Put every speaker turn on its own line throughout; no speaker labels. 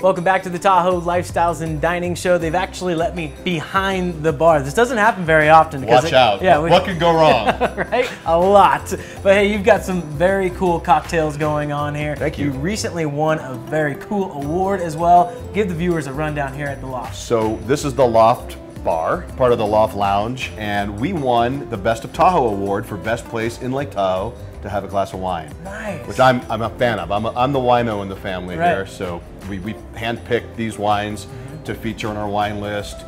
Welcome back to the Tahoe Lifestyles and Dining Show. They've actually let me behind the bar. This doesn't happen very often.
Watch
it,
out.
Yeah,
what could go wrong?
right? A lot. But hey, you've got some very cool cocktails going on here.
Thank you.
You recently won a very cool award as well. Give the viewers a rundown here at the Loft.
So this is the Loft Bar, part of the Loft Lounge, and we won the Best of Tahoe Award for Best Place in Lake Tahoe to have a glass of wine.
Nice.
Which I'm, I'm a fan of. I'm, a, I'm the wino in the family
Right.
here, so we, we handpicked these wines to feature on our wine list.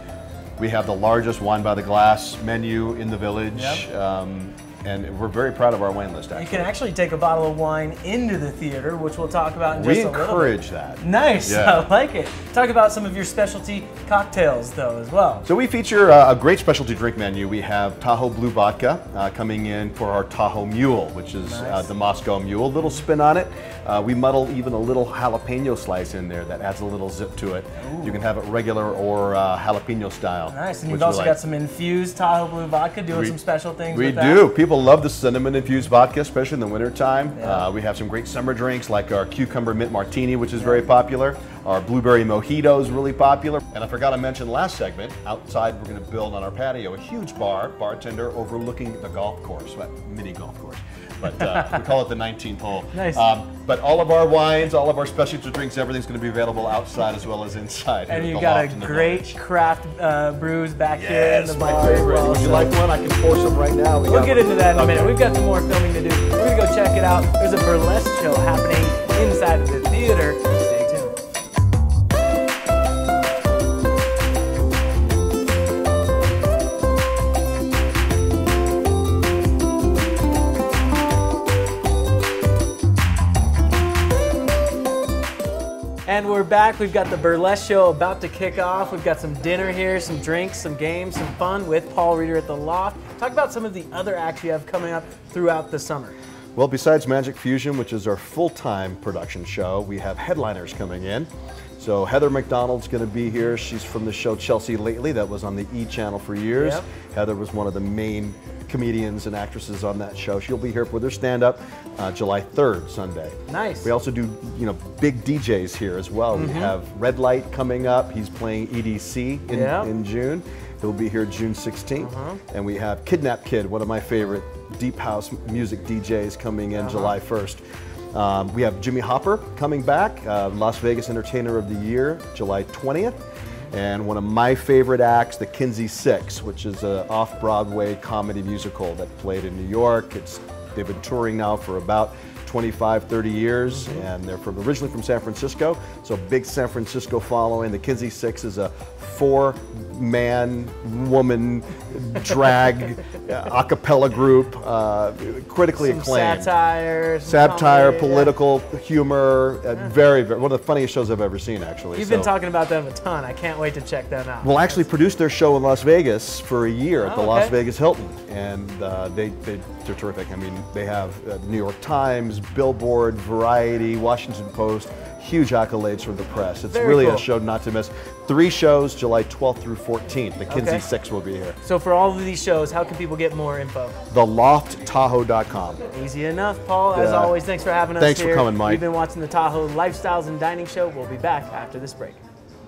We have the largest wine by the glass menu in the village,
Yep.
um, and we're very proud of our wine list.
You can actually take a bottle of wine into the theater, which we'll talk about in
we
just a little bit.
encourage that.
Nice,
Yeah.
I like it. Talk about some of your specialty cocktails, though, as well.
So we feature uh, a great specialty drink menu. We have Tahoe Blue Vodka uh, coming in for our Tahoe Mule, which is uh, the Moscow Mule. Little spin on it. Uh, we muddle even a little jalapeno slice in there that adds a little zip to it. You can have it regular or uh, jalapeno style.
Nice, and you've also
like.
got some infused Tahoe Blue Vodka, doing
We-
some special things
We
with that.
do. People love the cinnamon infused vodka, especially in the wintertime.
Yeah.
Uh, we have some great summer drinks like our cucumber mint martini, which is very popular. Our blueberry mojito is really popular. And I forgot to mention last segment, outside we're going to build on our patio a huge bar, bartender overlooking the golf course, well, mini golf course. But uh, we call it the 19th hole.
Nice.
Um, but all of our wines, all of our specialty drinks, everything's going to be available outside as well as inside.
And you've got a great craft uh, brews back here in
Yes,
the
my
bar. as
favorite. Would you like one? I can pour some right now. We
We'll get into that in a minute. We've got some more filming to do. We're gonna go check it out. There's a burlesque show happening inside of the theater. And we're back. We've got the burlesque show about to kick off. We've got some dinner here, some drinks, some games, some fun with Paul Reeder at the Loft. Talk about some of the other acts you have coming up throughout the summer.
Well, besides Magic Fusion, which is our full-time production show, we have headliners coming in. So Heather McDonald's going to be here. She's from the show Chelsea Lately that was on the E Channel for years.
Yep.
Heather was one of the main comedians and actresses on that show. She'll be here with her stand-up uh, July 3rd, Sunday.
Nice.
We also do, you know, big DJs here as well. We have Red Light coming up. He's playing EDC in,
Yeah.
in June. He'll be here June 16th.
Uh-huh.
And we have Kidnap Kid, one of my favorite deep house music DJs, coming in July 1st. Um, we have Jimmy Hopper coming back, uh, Las Vegas Entertainer of the Year, July 20th. And one of my favorite acts, the Kinsey Sicks, which is an off-Broadway comedy musical that played in New York. It's, they've been touring now for about 25, 30 years, and they're from originally from San Francisco, so big San Francisco following. The Kinsey Sicks is a four-man, woman, drag, a cappella group, uh, critically
Some
acclaimed.
satire.
Satire,
comedy, yeah.
political humor, uh, very, very, one of the funniest shows I've ever seen, actually.
You've
so-
been talking about them a ton. I can't wait to check them out.
well, actually produced their show in Las Vegas for a year at the
Oh,
Las. Vegas Hilton, and uh, they, they they're terrific. I mean, they have uh, New York Times, Billboard, Variety, Washington Post, huge accolades from the press. It's
Very
really
cool.
a show not to miss. Three shows, July 12th through 14th. The Kinsey
Okay.
Six will be here.
so for all of these shows, how can people get more info?
TheLoftTahoe.com.
Easy enough, Paul. As always, thanks for having us
Thanks for coming, Mike.
You've been watching the Tahoe Lifestyles and Dining Show. We'll be back after this break.